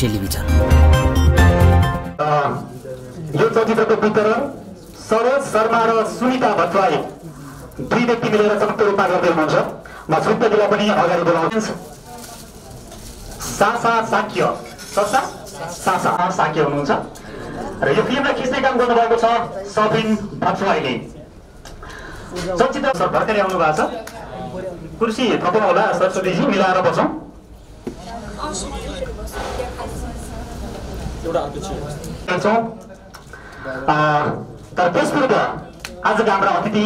Television. यो चलचित्रको वितरण सरोज शर्मा र सुनिता भट्टराई दुई व्यक्ति मिलेर संयुक्त रूपमा गर्दै हुनुहुन्छ। म छुट्टजीलाई पनि अगाडि बोलाउँछु सासा साक्य। ससा? सासा साक्य हुनुहुन्छ। र यो फिल्मलाई खिच्ने काम गर्नुभएको छ सबिन भट्टराईले। चलचित्र सर भर्खरै आउनु भएको छ। कुर्सी थपौँ होला सरस्वतीजी मिलाएर बसौँ। छौँ तर त्यसपूर्व आजका हाम्रा अतिथि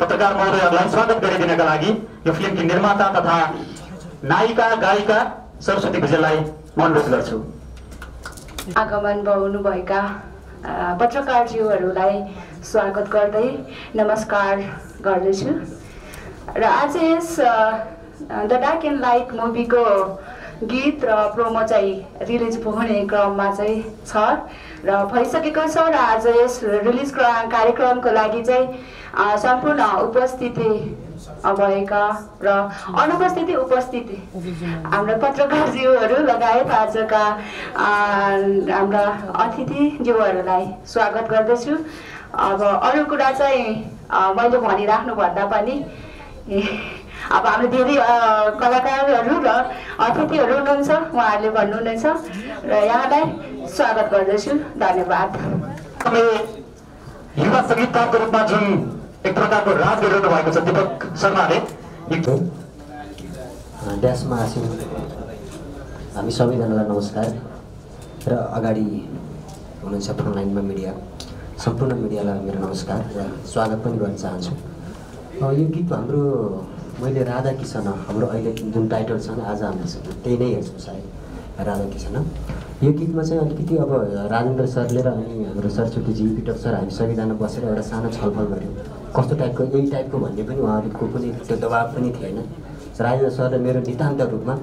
पत्रकार महोदयहरूलाई स्वागत गरिदिनका लागि यो फिल्मकी निर्माता तथा नायिका गायिका सरस्वती भुजेललाई म अनुरोध गर्छु। आगमन अ, पत्रकारज्यूहरूलाई स्वागत गर्दै नमस्कार गर्दछु। र आज यस द डार्क एन्ड लाइट मुभीको गीत र प्रोमो चाहिँ रिलिज हुने क्रममा चाहिँ छ र भइसकेको छ र आज यस रिलिज क्र- कार्यक्रमको लागि चाहिँ सम्पूर्ण उपस्थिति भएका र अनुपस्थिति उपस्थिति हाम्रा पत्रकारज्यूहरू लगायत आजका हाम्रा अतिथिज्यूहरूलाई स्वागत गर्दछु। अब अरू कुरा चाहिँ मैले भनिराख्नुभन्दा पनि अब हाम्रो धेरै कलाकारहरू र अतिथिहरू हुनुहुन्छ। उहाँहरूले भन्नुहुनेछ र यहाँलाई स्वागत गर्दछु। धन्यवाद। तपाईँ युवा सङ्गीतकारको रूपमा जुन एक प्रकारको राज गरिरहनु भएको छ दिपक शर्माले। ड्यासमा आस्यौँ हामी सबैजनालाई नमस्कार। र अगाडि हुनुहुन्छ फ्रन्ट लाइनमा मिडिया। सम्पूर्ण मिडियालाई मेरो नमस्कार र स्वागत पनि गर्न चाहन्छु। यो गीत हाम्रो मैले राधा किसन हाम्रो अहिले जुन टाइटल छ आज हामीले त्यही नै हेर्छौँ सायद राधा किसन यो गीतमा चाहिँ अलिकति अब राजेन्द्र सरले र अनि हाम्रो सरस्वतीजी पिटक सर हामी सबैजना बसेर एउटा सानो छलफल गऱ्यौँ। कस्तो टाइपको यही टाइपको भन्ने पनि उहाँहरूको पनि त्यो दबाब पनि थिएन। राजेन्द्र सरले मेरो नितान्त रूपमा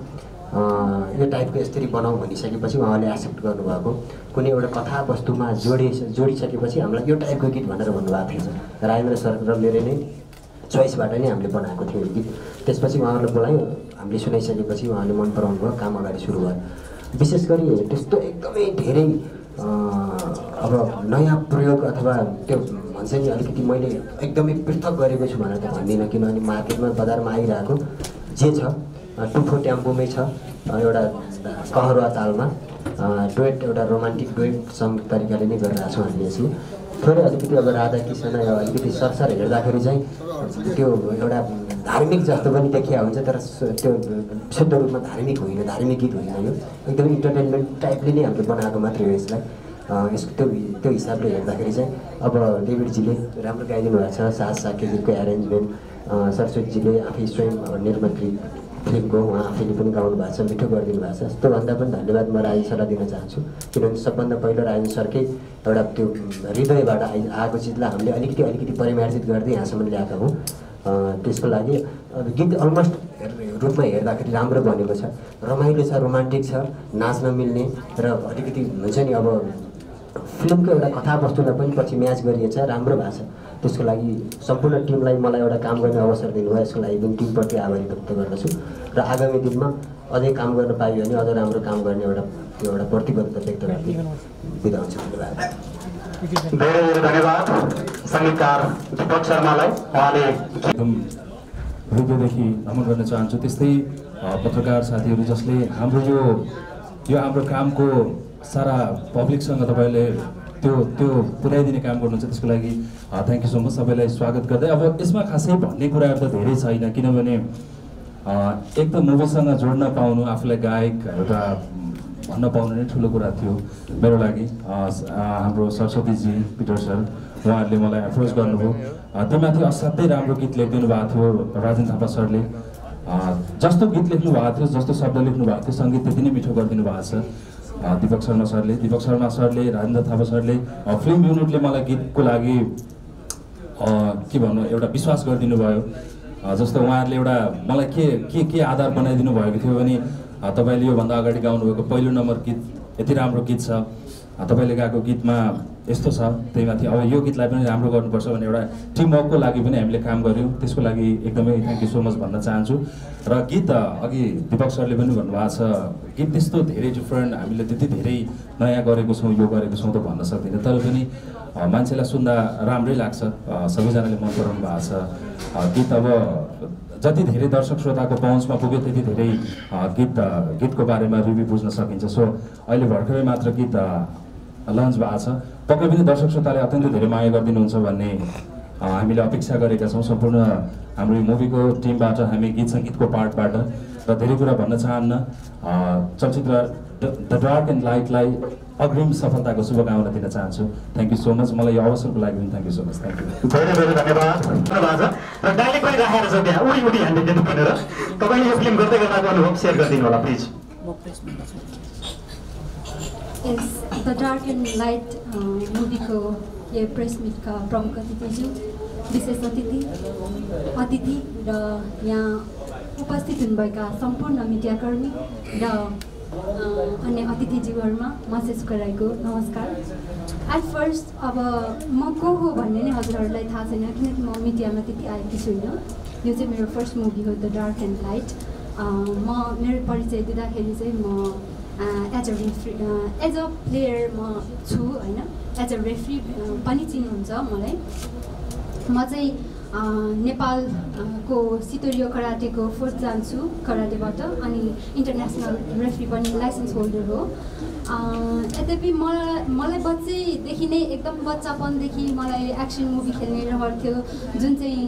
यो टाइपको यसरी बनाऊ भनिसकेपछि उहाँले एक्सेप्ट गर्नुभएको। कुनै एउटा कथावस्तुमा जोडि जोडिसकेपछि हामीलाई यो टाइपको गीत भनेर भन्नुभएको थिएछ। राजेन्द्र सर र मेरो नै चोइसबाट नै हामीले बनाएको थियौँ। गीत त्यसपछि उहाँहरूलाई बोलायौँ हामीले सुनाइसकेपछि उहाँले मन पराउनु भयो काम अगाडि सुरु भयो। विशेष गरी त्यस्तो एकदमै धेरै अब नयाँ प्रयोग अथवा त्यो भन्छ नि अलिकति मैले एकदमै पृथक गरेको छु भनेर त भन्दिनँ। किनभने मार्केटमा बजारमा आइरहेको जे छ टुफो ट्याम्पोमै छ एउटा कहरुवा तालमा डुएट एउटा रोमान्टिक डुएट सङ्ग तरिकाले नै गरिरहेको छौँ हामीले यसमा थोरै अलिकति अब राधा कृष्ण अलिकति सरसर हेर्दाखेरि चाहिँ त्यो एउटा धार्मिक जस्तो पनि देखिया हुन्छ तर त्यो शुद्ध रूपमा धार्मिक होइन धार्मिक गीत होइन यो। एकदमै इन्टरटेनमेन्ट टाइपले नै हामीले बनाएको मात्रै हो यसलाई। यसको त्यो त्यो हिसाबले हेर्दाखेरि चाहिँ अब डेभिडजीले राम्रो गाइदिनु भएको छ सास साकेजीको एरेन्जमेन्ट सरस्वतीजीले आफै स्वयं अब निर्मात्री फिल्मको उहाँ आफैले पनि गाउनु भएको छ मिठो गरिदिनु भएको छ। त्योभन्दा पनि धन्यवाद म राजेन सरलाई दिन चाहन्छु। किनभने सबभन्दा पहिलो राजेन सरकै एउटा त्यो हृदयबाट आइ आएको चिजलाई हामीले अलिकति अलिकति परिमार्जित गर्दै यहाँसम्म ल्याएका हौँ। त्यसको लागि अब गीत अलमोस्ट रूपमा हेर्दाखेरि राम्रो बनेको छ। रमाइलो छ रोमान्टिक छ नाच्न मिल्ने र अलिकति हुन्छ नि अब फिल्मको एउटा कथावस्तुलाई पनि पछि म्याच गरिएछ राम्रो भएको छ। त्यसको लागि सम्पूर्ण टिमलाई मलाई एउटा काम गर्ने अवसर दिनुभयो। यसको लागि पनि टिमप्रति आभारी व्यक्त गर्दछु। र आगामी दिनमा अझै काम गर्न पाइयो भने अझ राम्रो काम गर्ने एउटा त्यो एउटा प्रतिबद्धता व्यक्त गर्दै बिदा हुन्छ। धन्यवाद। धेरै धेरै धन्यवाद। सङ्गीतकार दिपक शर्मालाई। उहाँले एकदम हृदयदेखि नमन गर्न चाहन्छु। त्यस्तै पत्रकार साथीहरू जसले हाम्रो यो यो हाम्रो कामको सारा पब्लिकसँग तपाईँले त्यो त्यो पुर्याइदिने काम गर्नुहुन्छ। त्यसको लागि थ्याङ्क यू सो मच सबैलाई स्वागत गर्दै। अब यसमा खासै भन्ने कुराहरू त धेरै छैन। किनभने एक त मुभीसँग जोड्न पाउनु आफूलाई गायक एउटा भन्न पाउनु नै ठुलो कुरा थियो मेरो लागि। हाम्रो सरस्वतीजी पिटर सर उहाँहरूले मलाई एप्रोच गर्नुभयो। त्योमाथि असाध्यै राम्रो गीत लेखिदिनु भएको थियो राजेन थापा सरले। जस्तो गीत लेख्नु भएको थियो जस्तो शब्द लेख्नु भएको थियो सङ्गीत त्यति नै मिठो गरिदिनु भएको छ। दिपक शर्मा सरले दिपक शर्मा सरले राजेन्द्र थापा सरले फिल्म युनिटले मलाई गीतको लागि के भन्नु एउटा विश्वास गरिदिनु भयो जस्तो उहाँहरूले एउटा मलाई के के के आधार बनाइदिनु भएको थियो भने तपाईँले योभन्दा अगाडि गाउनुभएको पहिलो नम्बर गीत यति राम्रो गीत छ। तपाईँले गाएको गीतमा यस्तो छ त्यही माथि अब यो गीतलाई पनि राम्रो गर्नुपर्छ भन्ने एउटा टिमवर्कको लागि पनि हामीले काम गऱ्यौँ। त्यसको लागि एकदमै थ्याङ्क यू सो मच भन्न चाहन्छु। र गीत अघि दिपक सरले पनि भन्नुभएको छ गीत त्यस्तो धेरै डिफ्रेन्ट हामीले त्यति धेरै नयाँ गरेको छौँ यो गरेको छौँ त भन्न सक्दिनँ। तर पनि मान्छेलाई सुन्दा राम्रै लाग्छ। सबैजनाले मन पराउनु भएको छ। गीत अब जति धेरै दर्शक श्रोताको पहुँचमा पुग्यो त्यति धेरै गीत गीतको बारेमा रिभ्यू बुझ्न सकिन्छ। सो अहिले भर्खरै मात्र गीत लन्च भएको छ। पक्कै पनि दर्शक श्रोताले अत्यन्तै धेरै माया गरिदिनुहुन्छ भन्ने हामीले अपेक्षा गरेका छौँ। सम्पूर्ण हाम्रो यो मुभीको टिमबाट हामी गीत सङ्गीतको पार्टबाट र धेरै कुरा भन्न चाहन्न अ, चलचित्र द डार्क एन्ड लाइटलाई अग्रिम सफलताको शुभकामना दिन चाहन्छु। थ्याङ्क यू सो मच मलाई यो अवसरको लागि पनि thank you so much thank you धेरै धेरै धन्यवाद। धन्यवाद र डाइलेक्ट पनि राखेर छ त्यहाँ उडी उडी हानिदिनु भनेर। तपाईँले यो फिल्म गर्दै गर्दाको अनुभव सेयर गरिदिनु होला प्लिज। यस द डार्क एन्ड लाइट मुभीको यो प्रेस मिटका प्रमुख अतिथिज्यू विशेष अतिथि अतिथि र यहाँ उपस्थित हुनुभएका सम्पूर्ण मिडियाकर्मी र अन्य अतिथिज्यूहरूमा म सेसुका राईको नमस्कार। एट फर्स्ट अब म को हो भन्ने नै हजुरहरूलाई थाहा छैन किनकि म मिडियामा त्यति आएकी छुइनँ। यो चाहिँ मेरो फर्स्ट मुभी हो द डार्क एन्ड लाइट म मेरो परिचय दिँदाखेरि चाहिँ म as a referee as a player म छु होइन। एज अ रेफ्री पनि चिन्नुहुन्छ मलाई। म चाहिँ अ, नेपाल अ, को सितोरियो कराटेको फोर्थ जान्छु कराटेबाट अनि इन्टरनेसनल रेफ्री पनि लाइसेन्स होल्डर हो। यद्यपि मलाई मलाई बच्चैदेखि नै एकदम बच्चापनदेखि मलाई एक्सन मुभी खेल्ने रहर थियो। जुन चाहिँ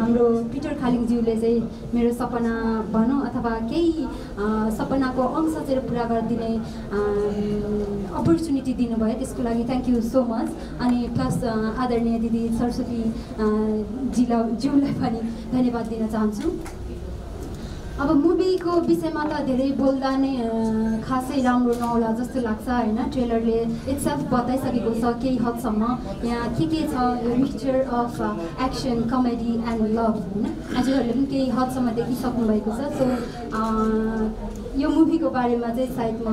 हाम्रो पिटर खालिङज्यूले चाहिँ मेरो सपना भनौँ अथवा केही सपनाको अंश चाहिँ पुरा गरिदिने अपर्च्युनिटी दिनुभयो। त्यसको लागि थ्याङ्क यू सो मच अनि प्लस आदरणीय दिदी सरस्वती अ, जीलाई ज्यूलाई पनि धन्यवाद दिन चाहन्छु। अब मुभीको विषयमा त धेरै बोल्दा नै खासै राम्रो नहोला जस्तो लाग्छ होइन? ट्रेलरले इट्सेल्फ बताइसकेको छ केही हदसम्म यहाँ के के छ यो mixture of action comedy and love होइन? हजुरहरूले पनि केही हदसम्म देखिसक्नु भएको छ सो यो मुभीको बारेमा चाहिँ सायद म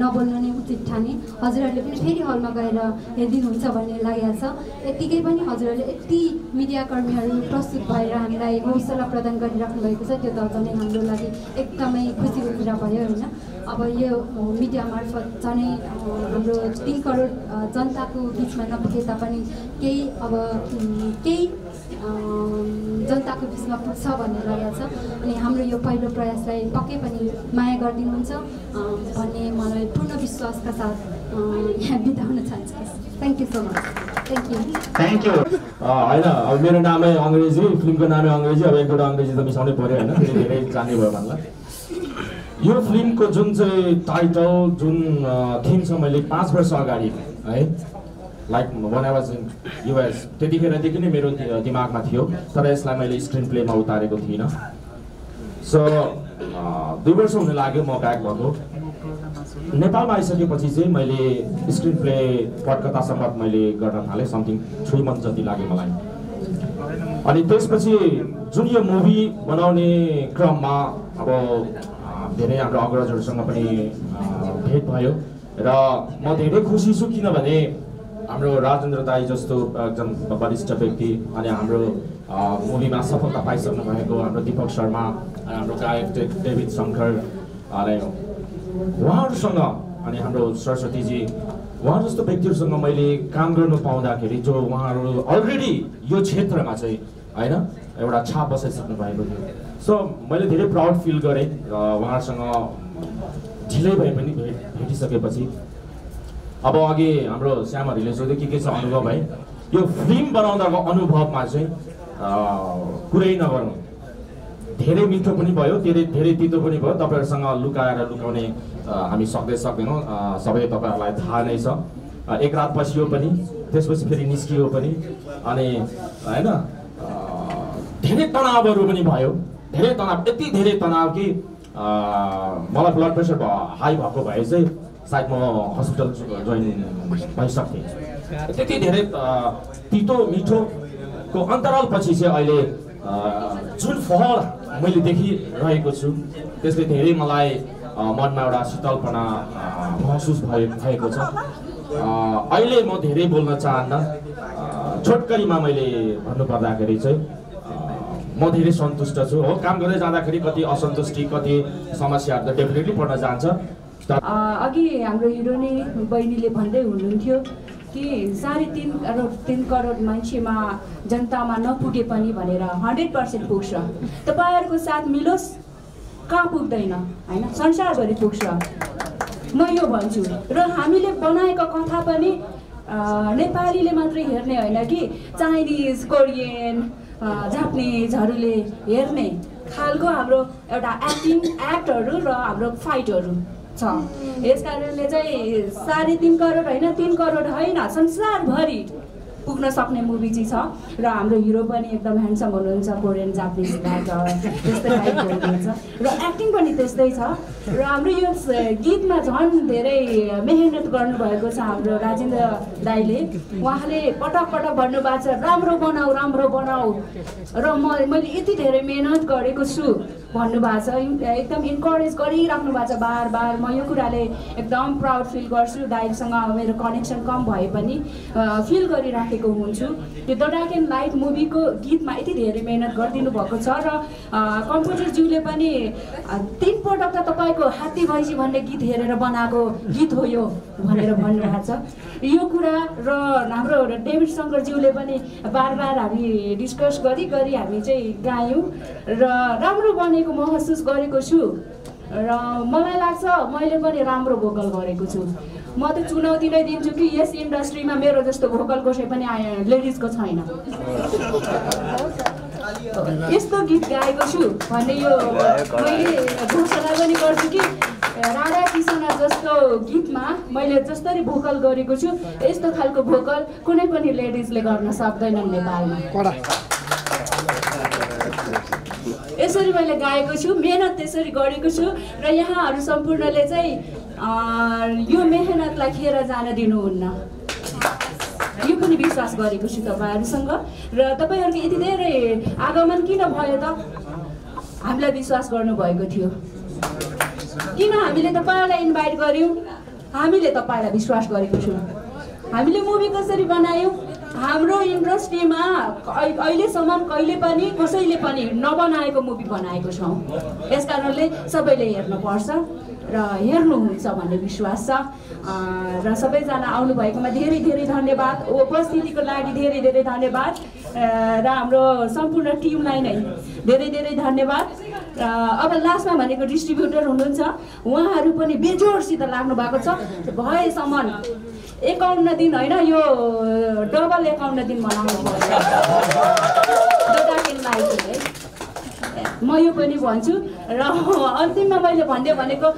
नबोल्नु नै उचित ठाने। हजुरहरूले पनि फेरि हलमा गएर हेरिदिनुहुन्छ भन्ने लागेको छ। यत्तिकै पनि हजुरहरूले यति मिडियाकर्मीहरू प्रस्तुत भएर हामीलाई हौसला प्रदान गरिराख्नु भएको छ त्यो त झनै हाम्रो लागि एकदमै खुसीको कुरा भयो होइन? अब यो मिडिया मार्फत झनै हाम्रो तिन करोड जनताको बिचमा नपुगे तापनि केही अब केही जनताको बिचमा पुग्छ भन्ने लागेको छ अनि हाम्रो यो पहिलो प्रयासलाई पक्कै पनि माया गरिदिनुहुन्छ। भन्ने मलाई पूर्ण विश्वासका साथ यहाँ बिताउन चाहन्छु। Thank you so much thank you thank you होइन अब मेरो नामै अङ्ग्रेजी फिल्मको नामै अङ्ग्रेजी अब एक दुईवटा अङ्ग्रेजी त मिसाउनै पऱ्यो होइन? धेरै जान्ने भयो भन्ला यो फिल्मको जुन चाहिँ टाइटल जुन थिम छ मैले पाँच वर्ष अगाडि है like when I was in US त्यतिखेरदेखि नै मेरो दिमागमा थियो तर यसलाई मैले स्क्रिन प्लेमा उतारेको थिइनँ। सो दुई वर्ष हुन लाग्यो म ब्याक भएको। नेपालमा आइसकेपछि चाहिँ मैले स्क्रिन प्ले पटकथा मैले गर्न थालेँ समथिङ थ्री मन्थ जति लाग्यो मलाई। अनि त्यसपछि जुन यो मुभी बनाउने क्रममा अब धेरै हाम्रो अग्रजहरूसँग पनि भेट भयो र म धेरै खुसी छु किनभने हाम्रो राजेन्द्र दाई जस्तो एकदम वरिष्ठ व्यक्ति अनि हाम्रो मुभीमा सफलता पाइसक्नु भएको हाम्रो दिपक शर्मा हाम्रो गायक डेभिड शङ्कर उहाँहरूसँग अनि हाम्रो सरस्वतीजी उहाँ जस्तो व्यक्तिहरूसँग मैले काम गर्नु पाउँदाखेरि जो उहाँहरू अलरेडी यो क्षेत्रमा चाहिँ होइन एउटा छाप बसाइसक्नु भएको थियो। सो मैले धेरै प्राउड फिल गरेँ उहाँहरूसँग ढिलै भए पनि भेट भेटिसकेपछि अब अघि हाम्रो श्यामहरूले सोध्यो के के छ अनुभव है? यो फिल्म बनाउँदाको अनुभवमा चाहिँ कुरै नगरौँ। धेरै मिठो पनि भयो धेरै धेरै तितो पनि भयो। तपाईँहरूसँग लुकाएर लुकाउने हामी सक्दै सक्दैनौँ। सबै तपाईँहरूलाई थाहा नै छ। एक रात बसियो पनि त्यसपछि फेरि निस्कियो पनि अनि होइन धेरै तनावहरू पनि भयो। धेरै तनाव यति धेरै तनाव कि मलाई ब्लड प्रेसर हाई भएको भए चाहिँ सायद म हस्पिटल जोइन भइसक्थेँ त्यति धेरै तितो मिठोको अन्तरालपछि चाहिँ अहिले जुन फल मैले देखिरहेको छु त्यसले धेरै मलाई मनमा एउटा शीतलपना महसुस भए भएको छ अहिले म धेरै बोल्न चाहन्न छोटकरीमा मैले भन्नुपर्दाखेरि चाहिँ म धेरै सन्तुष्ट छु हो काम गर्दै जाँदाखेरि कति असन्तुष्टि कति समस्याहरू त डेफिनेटली पर्न जान्छ अघि हाम्रो हिरोनी बहिनीले भन्दै हुनुहुन्थ्यो कि साढे तिन करोड तिन करोड मान्छेमा जनतामा नपुगे पनि भनेर हन्ड्रेड पर्सेन्ट पुग्छ। तपाईँहरूको साथ मिलोस् कहाँ पुग्दैन होइन? संसारभरि पुग्छ। म यो भन्छु। र हामीले बनाएको कथा पनि नेपालीले मात्रै हेर्ने होइन कि? चाइनिज कोरियन जापानिजहरूले हेर्ने खालको हाम्रो एउटा एक्टिङ एक्टहरू र हाम्रो फाइटहरू। छ। यस कारणले चाहिँ साढे तिन करोड होइन तिन करोड होइन संसारभरि पुग्न सक्ने मुभी चाहिँ छ। र हाम्रो हिरो पनि एकदम ह्यान्डसम हुनुहुन्छ कोरियन जापानिज त्यस्तै टाइपको हुनुहुन्छ। र एक्टिङ पनि त्यस्तै छ। र हाम्रो यो गीतमा झन् धेरै मेहनत गर्नुभएको छ हाम्रो राजेन्द्र दाईले। उहाँले पटक पटक भन्नुभएको छ राम्रो बनाऊ राम्रो बनाऊ। र म मैले यति धेरै मेहनत गरेको छु। भन्नुभएको छ। एकदम इन्करेज गरिराख्नु भएको छ। बार बार म यो कुराले एकदम प्राउड फिल गर्छु। दाइसँग मेरो कनेक्सन कम भए पनि फिल गरिराखेको हुन्छु। त्यो द डार्क एन्ड लाइट मुभीको गीतमा यति धेरै मेहनत गरिदिनु भएको छ र कम्पोजरज्यूले पनि तिनपटक त तपाईँको हात्ती भैँसी भन्ने गीत हेरेर बनाएको गीत हो यो। भनेर भन्नुभएको छ। यो कुरा र हाम्रो डेभिड शङ्करज्यूले पनि बार बार हामी डिस्कस गरी गरी हामी चाहिँ गायौँ र राम्रो बनेको महसुस गरेको छु र मलाई लाग्छ मैले पनि राम्रो भोकल गरेको छु। म त चुनौती नै दिन्छु कि यस इन्डस्ट्रीमा मेरो जस्तो भोकल कसै पनि आए लेडिजको छैन। यस्तो गीत गाएको छु भन्ने यो मैले घोषणा पनि गर्छु कि राधा किसना जस्तो गीतमा मैले जसरी भोकल गरेको छु यस्तो खालको भोकल कुनै पनि लेडिजले गर्न सक्दैनन् नेपालमा। यसरी मैले गाएको छु मेहनत त्यसरी गरेको छु र यहाँहरू सम्पूर्णले चाहिँ यो मेहनतलाई खेर जान दिनुहुन्न। यो पनि विश्वास गरेको छु तपाईँहरूसँग। र तपाईँहरूको यति धेरै आगमन किन भयो त? हामीलाई विश्वास गर्नुभएको थियो। किन हामीले तपाईँहरूलाई इन्भाइट गऱ्यौँ हामीले तपाईँलाई विश्वास गरेको छौँ। हामीले मुभी कसरी बनायौँ? हाम्रो इन्डस्ट्रीमा अहि- अहिलेसम्म कहिले पनि कसैले पनि नबनाएको मुभी बनाएको छौँ। यस कारणले सबैले हेर्नुपर्छ र हेर्नुहुन्छ भन्ने विश्वास छ। र सबैजना आउनुभएकोमा धेरै धेरै धन्यवाद। उपस्थितिको लागि धेरै धेरै धन्यवाद। र हाम्रो सम्पूर्ण टिमलाई नै धेरै धेरै धन्यवाद। अब लास्टमा भनेको डिस्ट्रिब्युटर हुनुहुन्छ उहाँहरू पनि बेजोडसित लाग्नु भएको छ। भएसम्म एकाउन्न दिन होइन यो डबल एकाउन्न दिन मनाउनु म यो पनि भन्छु। र अन्तिममा मैले भन्दै भनेको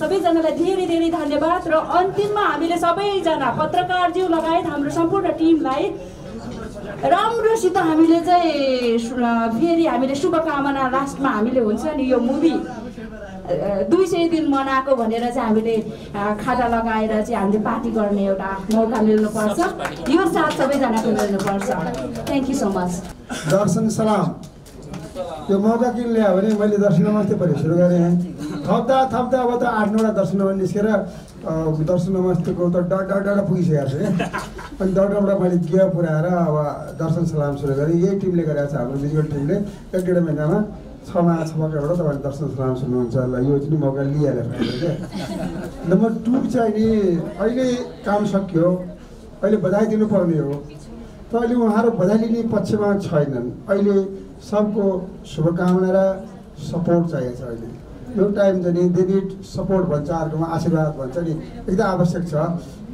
सबैजनालाई धेरै धेरै धन्यवाद। र अन्तिममा हामीले सबैजना पत्रकारज्यू लगायत हाम्रो सम्पूर्ण टिमलाई राम्रोसित हामीले चाहिँ फेरि हामीले शुभकामना लास्टमा हामीले हुन्छ नि यो मुभी दुई सय दिन मनाएको भनेर चाहिँ हामीले खाता लगाएर चाहिँ हामीले पार्टी गर्ने एउटा मौका मिल्नुपर्छ। यो साथ सबैजनाको मिल्नुपर्छ। थ्याङ्क यू सो मच दर्शन सलाम। यो मौका किन ल्यायो भने मैले दर्शन नमस्ते पढि सुरु गरेँ। थप्दा थप्दा अब त आठ नौवटा दर्शन नमस्ते निस्केर दर्शन नमस्तेको त ड ड ड पुगिसकेको छु है। अनि डटबाट मैले गियर पुऱ्याएर अब दर्शन सलाम सुरु गरेँ। यही टिमले गरेको छ हाम्रो म्युजिकल टिमले। एक डेढ महिनामा छमा छपक्कबाट तपाईँले दर्शन सलाम सुन्नुहुन्छ ल यो चाहिँ मौका लिइहालेर क्या नम्बर टू चाहिँ नि अहिले काम सकियो। अहिले बधाई दिनुपर्ने हो। तर अहिले उहाँहरू बधाई लिने पक्षमा छैनन्। अहिले सबको शुभकामना र सपोर्ट चाहिएको छ अहिले। टाइम चाहिँ नि दे निड सपोर्ट भन्छ अर्कोमा आशीर्वाद भन्छ नि। एकदम आवश्यक छ।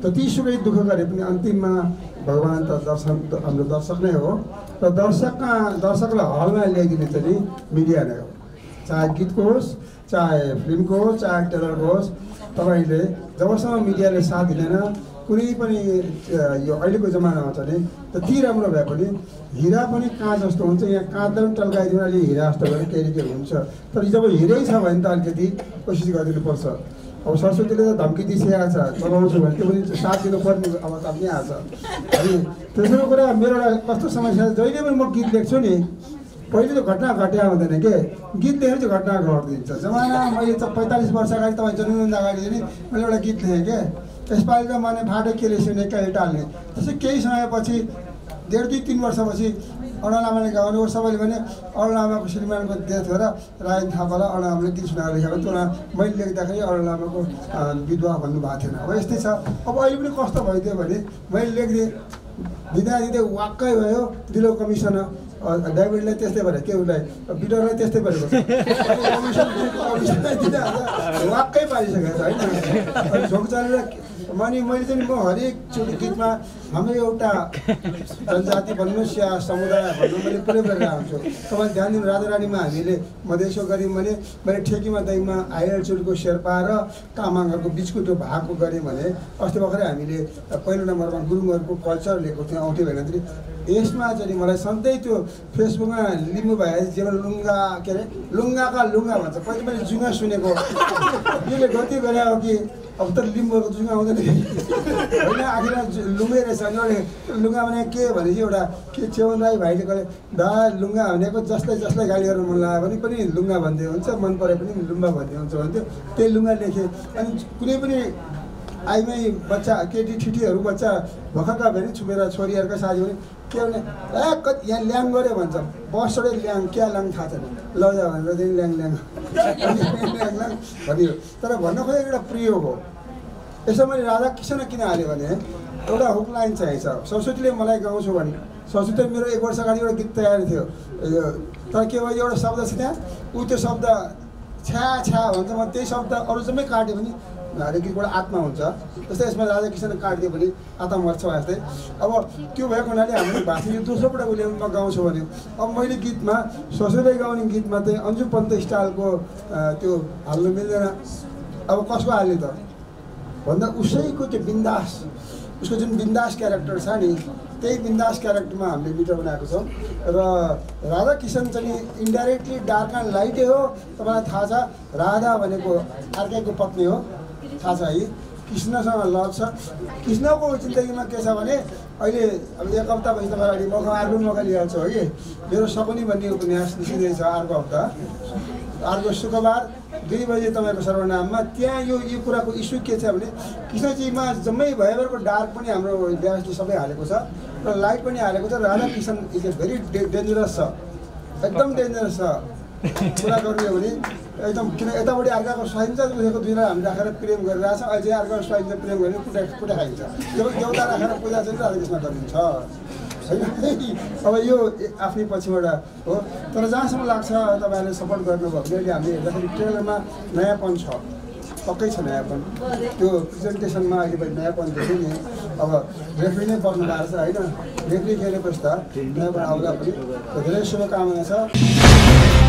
जतिसुकै दुःख गरे पनि अन्तिममा भगवान् त दर्शन त हाम्रो दर्शक नै हो। र दर्शकमा दर्शकलाई हलमा ल्याइदिने चाहिँ नि मिडिया नै हो। चाहे गीतको होस् चाहे फिल्मको होस् चाहे टेलरको होस् तपाईँले जबसम्म मिडियाले साथ दिँदैन कुनै पनि यो अहिलेको जमानामा चाहिँ नि जति राम्रो भए पनि हिरा पनि काँ जस्तो हुन्छ यहाँ काँदा पनि टल्काइदिउँ अलि हिरा जस्तो भने केही न केही हुन्छ। तर जब हिरै छ भने त अलिकति कोसिस गरिदिनुपर्छ। अब सरस्वतीले त धम्की दिइसकेको छ चलाउँछु भने त्यो पनि साथ दिनुपर्ने अवस्था पनि आएको छ अनि तेस्रो कुरा मेरो एउटा कस्तो समस्या छ जहिले पनि म गीत लेख्छु नि पहिले त घटना घट्या हुँदैन के? गीत लेखेर चाहिँ घटना घटिदिन्छ। जमाना मैले पैँतालिस वर्ष अगाडि तपाईँ जन्मिनुभन्दा अगाडि चाहिँ मैले एउटा गीत लेखेँ के? यसपालि त मैले फाटे केले सुने कहिले टाल्ने। त्यसै केही समयपछि डेढ दुई तिन वर्षपछि अरुण लामाले गाउनु सबैले भने अरुण लामाको श्रीमानको डेथ भएर रायन थापालाई अरुण लामाले गीत सुनाएर लेखेको त्यो मैले लेख्दाखेरि अरुण लामाको अँ, विधवा भन्नुभएको थिएन। अब यस्तै छ। अब अहिले पनि कस्तो भइदियो भने मैले लेखिदिएँ दिँदा दिँदै वाक्कै भयो दिलो कमिसनर ड्राइभरलाई त्यस्तै भयो के उसलाई बिडरलाई त्यस्तै कमिसन हाल्दा वाक्कै पारिसकेको छ होइन? चलेर अनि मैले चाहिँ म हरेकचोटि गीतमा हाम्रो एउटा जनजाति भन्नुहोस् या समुदाय भन्नु मैले प्रयोग गरेर आउँछु। तपाईँले ध्यान दिनु राजा रानीमा हामीले मधेसो गऱ्यौँ भने मैले ठेकीमा दाइमा आइएलचुडको शेर्पा र तामाङहरूको बिचको त्यो भागको गऱ्यौँ भने अस्ति भर्खरै हामीले पहिलो नम्बरमा गुरुङहरूको कल्चर लिएको थियौँ आउँथ्यो भने यसमा चाहिँ मलाई सधैँ त्यो फेसबुकमा लिम्बू भए जेमा लुङ्गा के अरे लुङ्गाका लुङ्गा भन्छ। पहिले मैले जुङ्गा सुनेको। यसले गति गरे हो कि? अब त लिम्बूहरूको जुङ्गा आउँदैन होइन आखिरमा जु- लुङ्गै रहेछ अनि लुङ्गा भने के भनेपछि एउटा के चेवन राई भाइले कहिले दा लुङ्गा भनेको जसलाई जसलाई गाली गर्नु मन लाग्यो भने पनि लुङ्गा भन्दै हुन्छ मन परे पनि लुङ्गा भन्दै हुन्छ भन्थ्यो त्यही लुङ्गा लेखेँ अनि कुनै पनि आइमै बच्चा केटी ठिटीहरू बच्चा भर्खरका भने छुपेर छोरीहरूका साथी भने के भने ए कति यहाँ ल्याङ गऱ्यो भन्छ बसबाटै ल्याङ क्या ल्याङ थाहा छैन लौजा भनेर चाहिँ ल्याङ ल्याङ ल्याङ ल्याङ भनियो तर भन्न खोजेको एउटा प्रयोग हो यसो मैले राधा किसन किन हालेँ भने एउटा हुक लाइन चाहिन्छ सरस्वतीले मलाई गाउँछु भने सरस्वती मेरो एक वर्ष अगाडि एउटा गीत तयार थियो तर के भयो एउटा शब्द छ त्यहाँ ऊ त्यो शब्द छ्या छ्या भन्छ म त्यही शब्द अरू जम्मै काट्यो भने गीतबाट आत्मा हुन्छ। जस्तै यसमा राजा किसन काटिदियो भने आत्मा मर्छ जस्तै। अब त्यो भएको हुनाले हाम्रो भाषीले दोस्रोपल्ट उसले म गाउँछु भने अब मैले गीतमा ससुरै गाउने गीतमा चाहिँ अन्जु पन्त स्टाइलको त्यो हाल्नु मिल्दैन। अब कसको हाल्ने त? भन्दा उसैको त्यो बिन्दास उसको जुन बिन्दास क्यारेक्टर छ नि त्यही बिन्दास क्यारेक्टरमा हामीले भिडियो बनाएको छौँ। र राधा किसन चाहिँ इन्डाइरेक्टली डार्क एन्ड लाइटै हो। तपाईँलाई थाहा छ राधा भनेको अर्कैको पत्नी हो। थाहा छ है? कृष्णसँग लभ छ। कृष्णको जिन्दगीमा के छ भने अहिले अब एक हप्तापछि तपाईँ अगाडि मौका अर्को मौका लिइहाल्छु है। मेरो सपनी भन्ने उपन्यास निस्किँदैछ अर्को हप्ता। अर्को शुक्रबार दुई बजे तपाईँको सर्वनाममा। त्यहाँ यो यो कुराको इस्यु के छ भने कृष्णजीमा जम्मै भयभरको डार्क पनि हाम्रो व्यासले सबै हालेको छ र लाइट पनि हालेको छ Radha Kishan is a very dangerous छ। एकदम डेन्जरस छ। कुरा गर्ने भने एकदम किन यतापट्टि अर्काको स्वाइन्छ उसको दुईलाई हामी राखेर प्रेम गरिरहेछ अहिले अर्काको स्वाइन्छ प्रेम गरेर कुटा कुटा खाइन्छ। देउ देउता राखेर पूजा चाहिँ राधाकृष्ण गरिन्छ। होइन? अब यो आफ्नै पछिबाट हो। तर जहाँसम्म लाग्छ तपाईँहरूले सपोर्ट गर्नुभयो भने अहिले हामीले हेर्दाखेरि ट्रेलरमा नयाँपन छ। पक्कै छ नयाँपन त्यो प्रेजेन्टेसनमा अहिले पनि नयाँपन धेरै नै। अब रेफ्री नै पर्नु भएको छ होइन? रेफ्री खेलेपछि त नयाँपन आउँदा पनि धेरै शुभकामना छ।